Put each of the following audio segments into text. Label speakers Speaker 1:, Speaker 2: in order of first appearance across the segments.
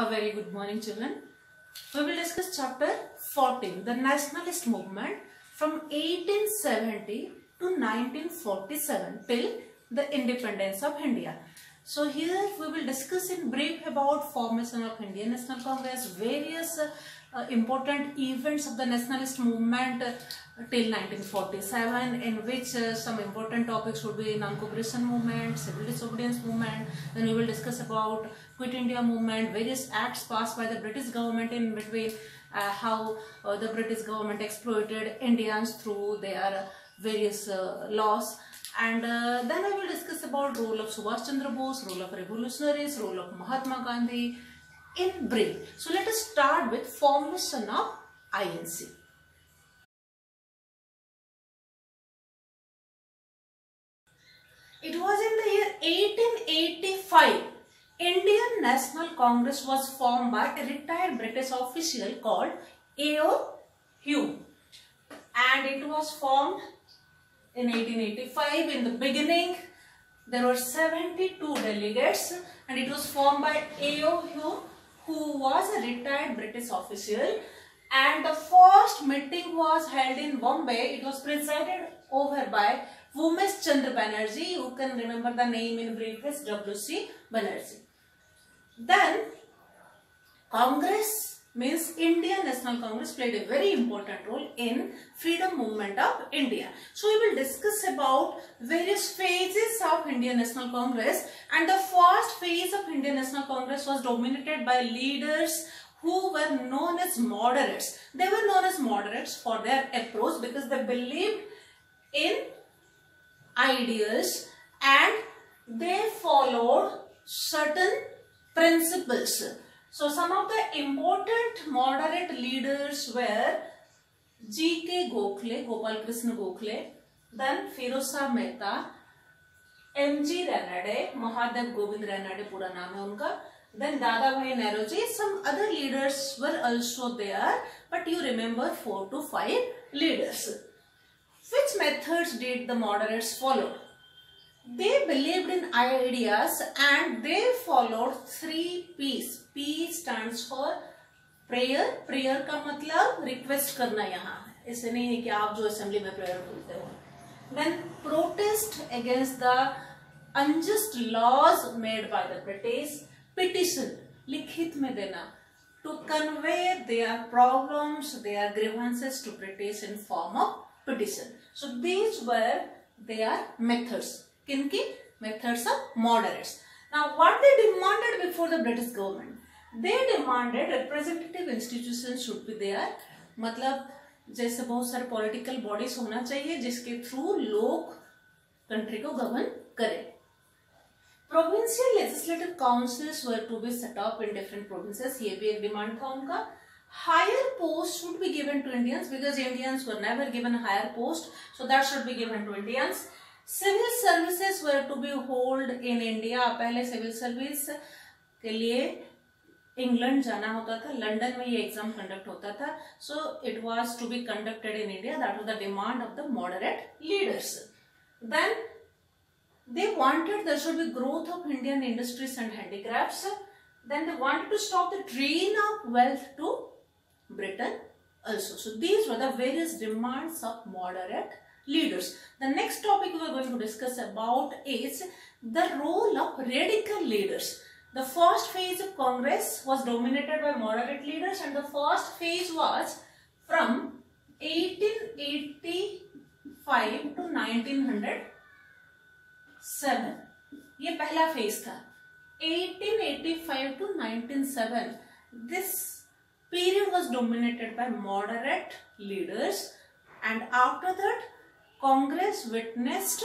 Speaker 1: A very good morning, children. We will discuss chapter 14, the nationalist movement from 1870 to 1947 till the independence of India. So here we will discuss in brief about formation of Indian National Congress, various uh, important events of the nationalist movement uh, till 1947 in which uh, some important topics would be non-cooperation movement, civil disobedience movement, then we will discuss about quit India movement, various acts passed by the British government in between, uh, how uh, the British government exploited Indians through their various uh, laws. And then I will discuss about role of Subhash Chandra Bose, role of revolutionaries, role of Mahatma Gandhi in brief. So let us start with formation of INC. It was in the year 1885 Indian National Congress was formed by a retired British official called A.O. Hume and it was formed in 1885 in the beginning there were 72 delegates and it was formed by A.O. Hume who was a retired British official and the first meeting was held in Bombay. It was presided over by Umesh Chandra Banerjee. You can remember the name in brief as W.C. Banerjee. Then Congress means Indian National Congress played a very important role in freedom movement of India. So we will discuss about various phases of Indian National Congress and the first phase of Indian National Congress was dominated by leaders who were known as moderates. They were known as moderates for their approach because they believed in ideas and they followed certain principles so some of the important moderate leaders were G.K. Gokhale, Gopal Krishna Gokhale, then Firoza Mehta, M.G. Ranade, Mahadev Govind Ranade पूरा नाम है उनका, then Dada Bhai Naroji, some other leaders were also there, but you remember four to five leaders. Which methods did the moderates follow? They believed in ideas and they followed three P's. P stands for prayer. Prayer का मतलब request करना यहाँ ऐसे नहीं है कि आप जो असेंबली में प्रेयर बोलते हो Then protest against the unjust laws made by the British. Petition लिखित में देना to convey their problems, their grievances to British in form of petition. So these were their methods. किनकी methods of moderates. Now, what they demanded before the British government? They demanded representative institutions should be there. मतलब जैसे बहुत सारे political bodies होना चाहिए जिसके through लोग country को गवर्न करें provincial legislative councils were to be set up in different provinces ये भी एक डिमांड था उनका higher post should be given to Indians because Indians were never given higher post so that should be given to Indians civil services were to be hold in India पहले civil service के लिए England जाना होता था। London में ये exam conduct होता था। So it was to be conducted in India that was the demand of the moderate leaders then they wanted there should be growth of Indian industries and handicrafts then they wanted to stop the drain of wealth to Britain also so these were the various demands of moderate leaders the next topic we are going to discuss about is the role of radical leaders the first phase of Congress was dominated by moderate leaders and the first phase was from 1885 to 1907. ये पहला phase था 1885 to 1907. This period was dominated by moderate leaders and after that Congress witnessed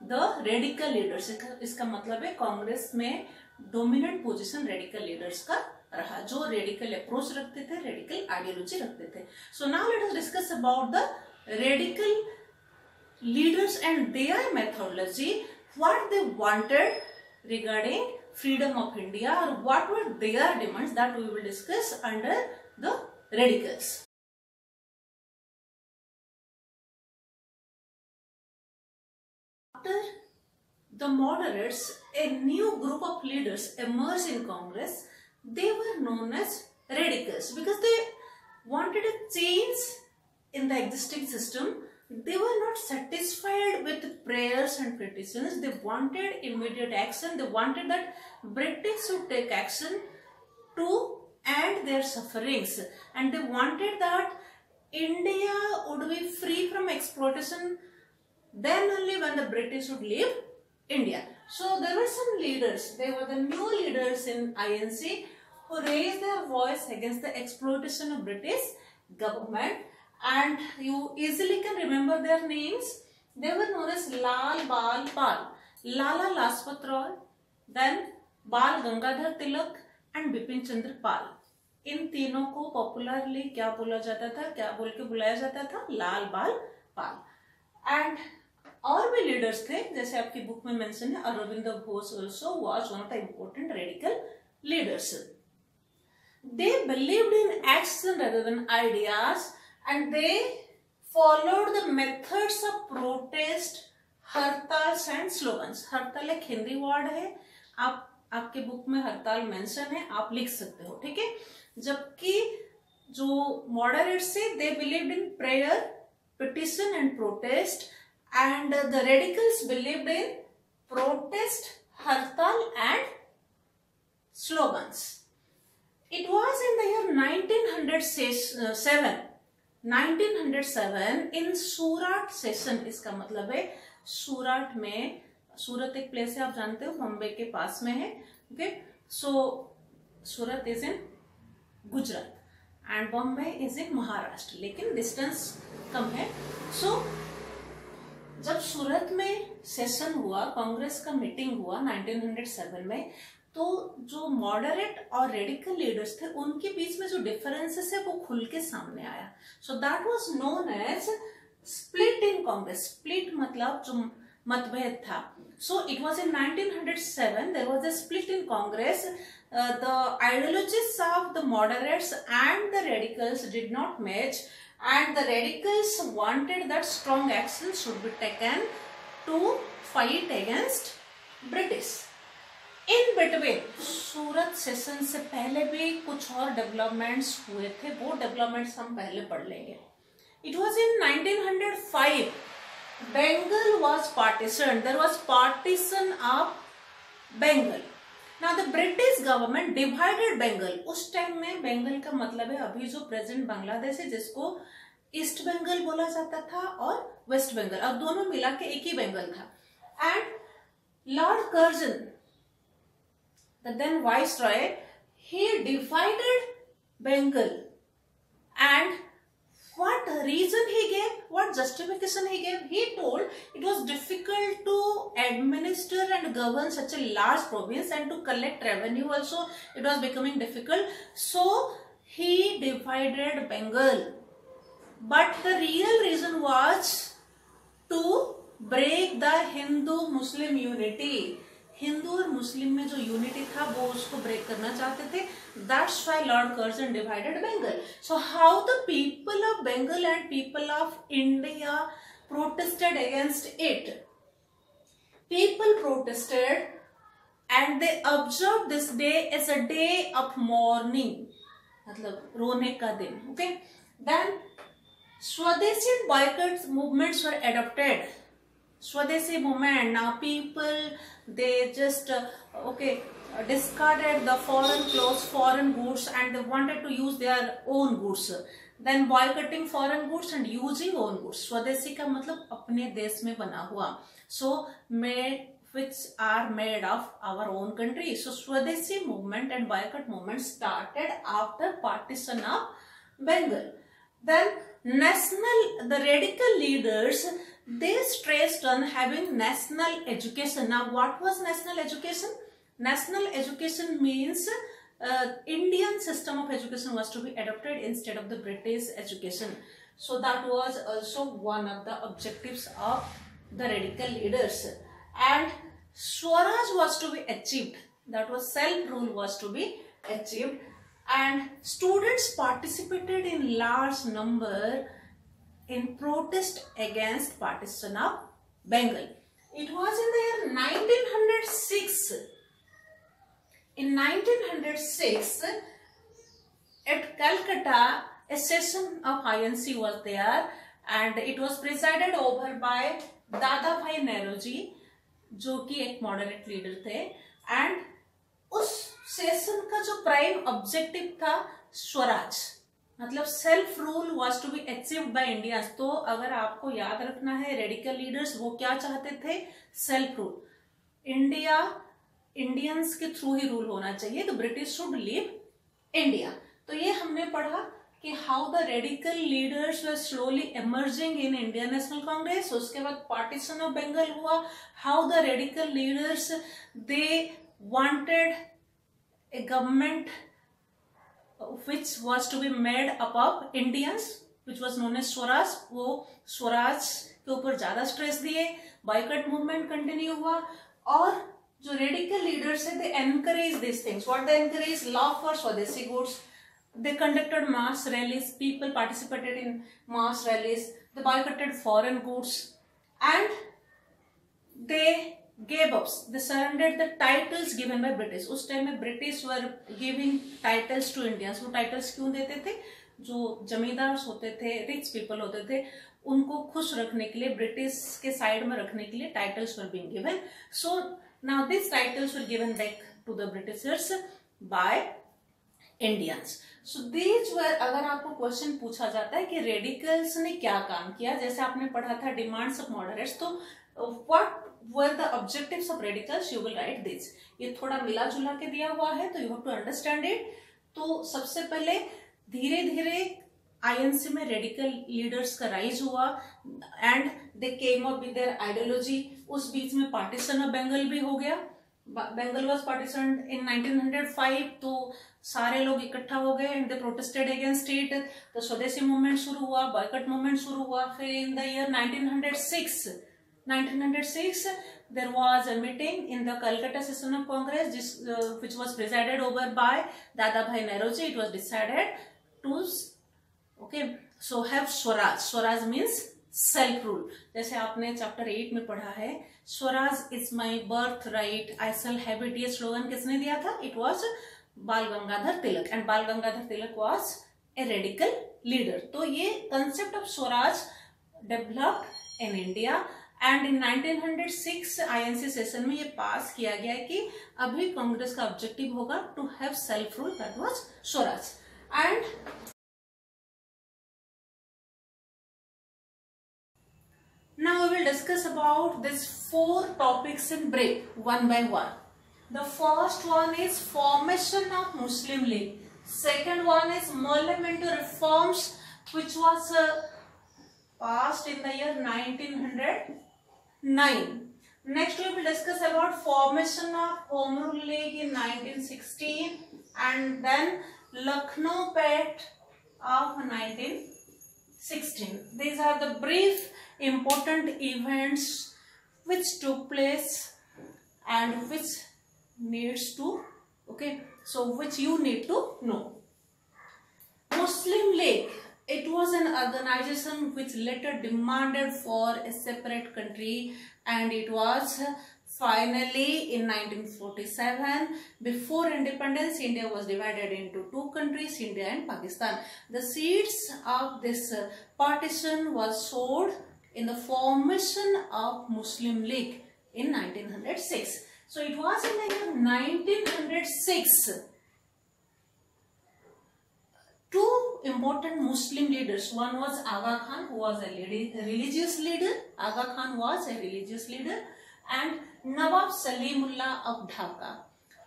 Speaker 1: the radical leaders इसका मतलब है कांग्रेस में dominant position radical leaders का रहा, जो रेडिकल अप्रोच रखते थे रेडिकल आइडियोलॉजी रखते थे। So now let us discuss about the radical leaders and their methodology what they wanted regarding freedom of India or what were their demands, that we will discuss under the radicals. After the moderates, a new group of leaders emerged in Congress. they were known as radicals because they wanted a change in the existing system. They were not satisfied with prayers and petitions. They wanted immediate action. They wanted that British should take action to end their sufferings. And they wanted that India would be free from exploitation then only when the British would leave India. So there were some leaders, they were the new leaders in INC who raised their voice against the exploitation of British government and you easily can remember their names. They were known as Lal Bal Pal, Lala Lajpat Roy, then Bal Gangadhar Tilak and Bipin Chandra Pal. इन तीनों को popularly क्या बोला जाता था क्या बोल के बुलाया जाता था लाल बाल पाल एंड और भी लीडर्स थे, जैसे आपकी बुक में मेंशन है, Arvind Ghosh also was one of the important radical leaders they believed in action rather than ideas and they followed the methods of protest हड़ताल एंड स्लोगन्स हड़ताल एक हिंदी वर्ड है। आप, आपके बुक में हड़ताल मेंशन है, आप लिख सकते हो, ठीक है? जबकि जो मॉडरेट्स थे they believed in prayer petition and protest and uh, the radicals believed in protest, hartal and slogans. It was in the year 1907, 1907 in Surat session इसका मतलब है सूरत में सूरत एक प्लेस है आप जानते हो बॉम्बे के पास में है okay so Surat is in Gujarat and Bombay is in Maharashtra लेकिन डिस्टेंस कम है. सो so, जब सूरत में सेशन हुआ, कांग्रेस का मीटिंग हुआ 1907 में तो जो मॉडरेट और रेडिकल लीडर्स थे, उनके बीच में जो डिफरेंसेस है, वो खुल के सामने आया। So that was known as split in Congress split मतलब जो मतभेद था। So it was in 1907 there was a split in Congress the ideologies of the moderates and the radicals did not match and the radicals wanted that strong action should be taken to fight against British. In between Surat session से पहले भी कुछ और developments हुए थे वो developments हम पहले पढ़ लेंगे it was in 1905 Bengal was partitioned. There was partition of Bengal. Now, the British government divided Bengal. उस टाइम में बंगाल का मतलब है अभी जो प्रेजेंट बांग्लादेश है, जिसको ईस्ट बंगाल बोला जाता था और वेस्ट बंगाल अब दोनों मिला के एक ही बंगाल था and lord Curzon the then viceroy he divided Bengal and what reason he gave? What justification he gave? He told it was difficult to administer and govern such a large province and to collect revenue also it was becoming difficult. So he divided bengal. But the real reason was to break the hindu muslim unity Hindu और मुस्लिम में जो unity था वो उसको break करना चाहते थे। That's why lord Curzon divided Bengal so how the people of Bengal and people of India protested against it people protested and they observe this day as a day of morning मतलब रोने का दिन okay then swadeshi boycott movements were adopted. Swadeshi movement. Now people, they just, uh, okay, uh, discarded the foreign clothes, foreign goods and they wanted to use their own goods. Then boycotting foreign goods and using own goods. Swadeshi का मतलब अपने देश में बना हुआ. So made which are made of our own country. So Swadeshi movement and boycott movement started after partition of Bengal. Then national, the radical leaders they stressed on having national education. Now, what was national education? National education means uh, Indian system of education was to be adopted instead of the British education. So that was also one of the objectives of the radical leaders. And Swaraj was to be achieved. That was self-rule was to be achieved. And students participated in large number in protest against partition of Bengal. It was in the year 1906. In 1906 at Calcutta a session of INC was there and it was presided over by दादा भाई नेहरू जी जो कि एक moderate leader थे and उस session का जो prime objective था स्वराज मतलब self rule was to be achieve by India तो अगर आपको याद रखना है रेडिकल लीडर्स वो क्या चाहते थे? सेल्फ रूल इंडिया इंडियंस के थ्रू ही रूल होना चाहिए. तो ब्रिटिश शुड लीव इंडिया तो ये हमने पढ़ा कि how the radical leaders were slowly emerging in Indian National Congress उसके बाद पार्टीशन ऑफ़ बंगाल हुआ. How the radical leaders they wanted a government which was to be made up of Indians which was known as Swaraj वो स्वराज के ऊपर ज़्यादा stress दिए बाइकट movement continue हुआ और जो रेडिकल लीडर्स है they encourage this things what they encourage love for swadeshi goods They conducted mass rallies, people participated in mass rallies, they boycotted foreign goods. And they gave up, they surrendered the titles given by British. उस time में British were giving titles to Indians वो titles क्यों देते थे? जो जमींदार होते थे रिच पीपल होते थे उनको खुश रखने के लिए ब्रिटिश के साइड में रखने के लिए titles were being given so now this titles were given back to the Britishers by Indians so these were अगर आपको क्वेश्चन पूछा जाता है कि रेडिकल्स ने क्या काम किया? जैसे आपने पढ़ा था डिमांड्स ऑफ़ मॉडरेट्स तो what were the objectives of radicals you will write this ये थोड़ा मिला जुला के दिया हुआ है तो you have to understand it तो सबसे पहले धीरे धीरे आईएनसी में रेडिकल लीडर्स का राइज हुआ and they came up with their ideology उस बीच में पार्टीशन ऑफ़ बंगाल भी हो गया. बंगाल वॉज़ पार्टीशन इन 1905 तो सारे लोग इकट्ठा हो गए and they protested against it तो स्वदेशी मूवमेंट शुरू हुआ बॉयकट मूवमेंट शुरू हुआ. फिर in the year 1906 1906 there was a meeting in the Calcutta session of Congress this, uh, which was presided over by Dada Bhai Nehruji it was decided to okay so have Swaraj Swaraj means self rule जैसे आपने chapter eight में पढ़ा है Swaraj is my birth right I shall have it ये slogan किसने दिया था it was बाल Gangadhar Tilak and Bal Gangadhar Tilak was a radical leader तो ये concept of Swaraj developed in India and in 1906 INC session में ये pass किया गया है कि अभी कांग्रेस का ऑब्जेक्टिव होगा to have self rule that was Swaraj. And now we will discuss about this four topics in break one by one the first one is formation of Muslim League second one is Morley Minto reforms which was past in the nineteen hundred 1909. Next we will discuss about formation of Home Rule League in 1916 and then Lucknow Pet of 1916. These are the brief important events which took place and which needs to okay so which you need to know muslim league it was an organization which later demanded for a separate country and it was finally in 1947 before independence india was divided into two countries india and pakistan the seeds of this partition was sowed in the formation of Muslim League in 1906. So it was in the year 1906 two important Muslim leaders. One was Aga Khan who was a religious leader. Aga Khan was a religious leader and Nawab Salimullah of Dhaka.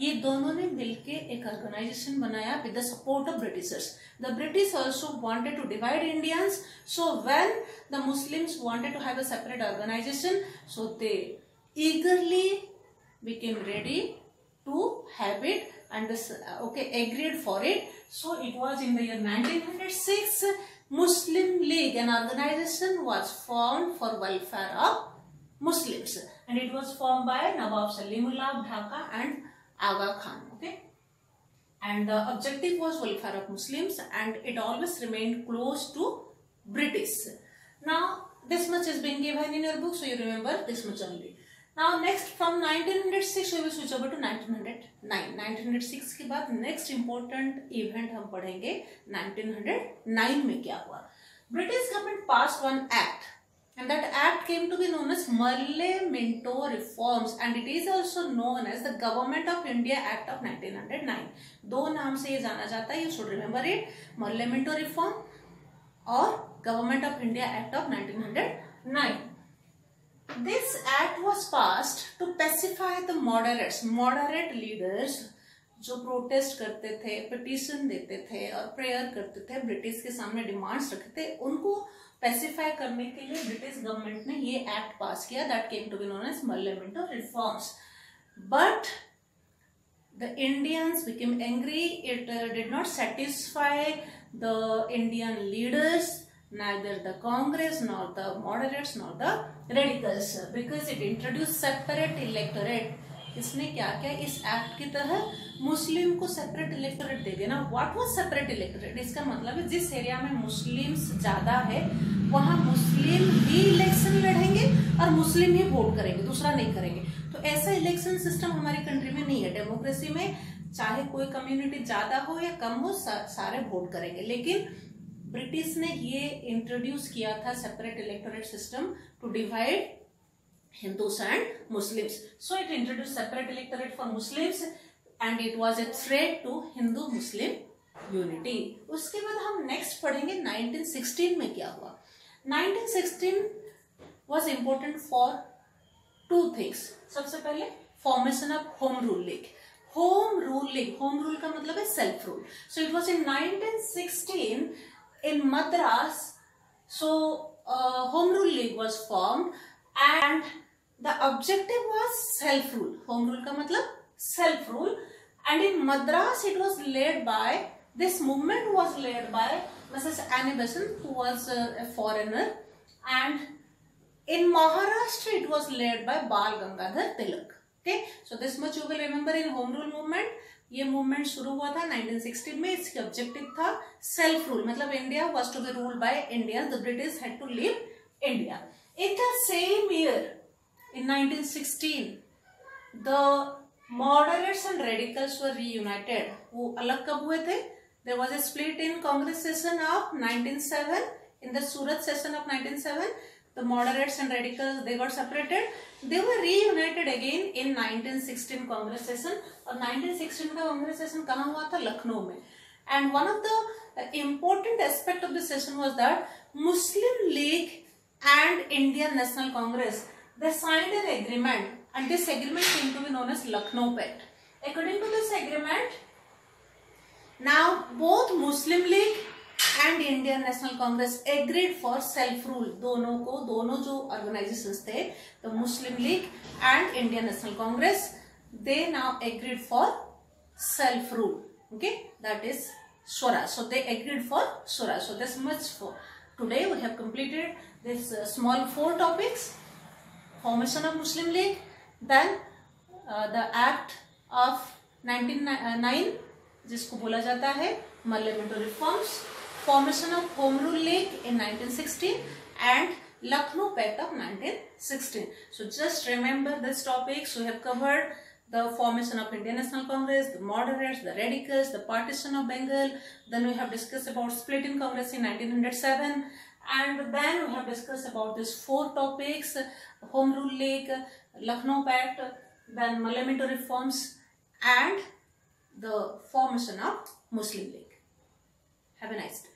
Speaker 1: ये दोनों ने मिलके एक organisation बनाया with the support of Britishers the British also wanted to divide Indians so when the Muslims wanted to have a separate organisation so they eagerly became ready to have it and this uh, okay agreed for it so it was in the year 1906 muslim league an organization was formed for welfare of muslims and it was formed by nawab salimullah dhaka and Aga Khan. Okay. And the objective was welfare of Muslims and it always remained close to British. Now this much is being given in your book so you remember this much only. Now next from 1906 we will switch over to 1909. 1906 के बाद next important event हम पढ़ेंगे 1909 में क्या हुआ British government passed one act and that act came to be known as Marle-Minto reforms and it is also known as the Government of India Act of 1909. दो नाम से ये जाना जाता है you should remember it Marle-Minto reform और Government of India Act of 1909. this act was passed to pacify the moderates moderate leaders जो protest करते थे पिटिशन देते थे और प्रेयर करते थे ब्रिटिश के सामने डिमांड्स रखते थे, उनको पेसिफाई करने के लिए ब्रिटिश गवर्नमेंट ने ये एक्ट पास किया that came to be known as मलमेंट of reforms but the Indians became angry it did not satisfy the Indian leaders neither the Congress, nor the moderates, nor the radicals, because it introduced separate electorate. इसने क्या किया? इस act की तरह मुस्लिम को separate electorate दे देना what was separate electorate इसका मतलब है जिस एरिया में मुस्लिम्स ज़्यादा है वहाँ मुस्लिम ही इलेक्शन लड़ेंगे और मुस्लिम ही वोट करेंगे दूसरा नहीं करेंगे। तो ऐसा इलेक्शन सिस्टम हमारी कंट्री में नहीं है। डेमोक्रेसी में चाहे कोई कम्युनिटी ज़्यादा हो या कम हो सारे वोट करेंगे। लेकिन ब्रिटिश ने ये इंट्रोड्यूस किया था separate electorate system to divide Hindus and Muslims so it introduce separate electorate for Muslims and it was a threat to Hindu Muslim unity उसके बाद हम नेक्स्ट पढ़ेंगे 1916 में क्या हुआ। 1916 was important for two things सबसे पहले formation of home rule league home rule league home rule का मतलब है self rule so it was in 1916 in Madras. So uh, Home Rule League was formed and the objective was self rule. Home rule ka matlab? Self rule. And in madras it was led by this movement was led by mrs annie besant who was a, a foreigner. And in maharashtra it was led by bal gangadhar tilak. Okay? So this much you will remember in home rule movement ये movement शुरू हुआ था 1916 में, इसकी objective था self rule मतलब India was to be rule by India the British had to leave India in the same year in 1916 the moderates and radicals were reunited वो अलग कब हुए थे? There was a split in Congress session of nineteen seven in the Surat session of nineteen the moderates and radicals they got separated. They were reunited again in 1916 Congress session. और 1916 का Congress session कहाँ हुआ था? लखनऊ में. And one of the important aspect of the session was that Muslim League and Indian National Congress, they signed an agreement and this agreement came to be known as Lucknow Pact. According to this agreement, now both Muslim League and Indian National Congress agreed for self rule दोनों को, दोनों जो organisation थे the Muslim League and Indian National Congress they now agreed for self rule okay that is swaraj so they agreed for swaraj so this much for today we have completed this small four topics formation of Muslim League then the act of nineteen nine जिसको बोला जाता है मल्लेमेंटो reforms formation of home rule league in 1916 and Lucknow Pact of 1916 so just remember this topics we have covered the formation of Indian National Congress, the moderates, the radicals, the partition of Bengal. Then we have discussed about split in Congress in 1907 and then we have discussed about these four topics home rule league lucknow pact then Malaminto reforms and the formation of muslim league have a nice day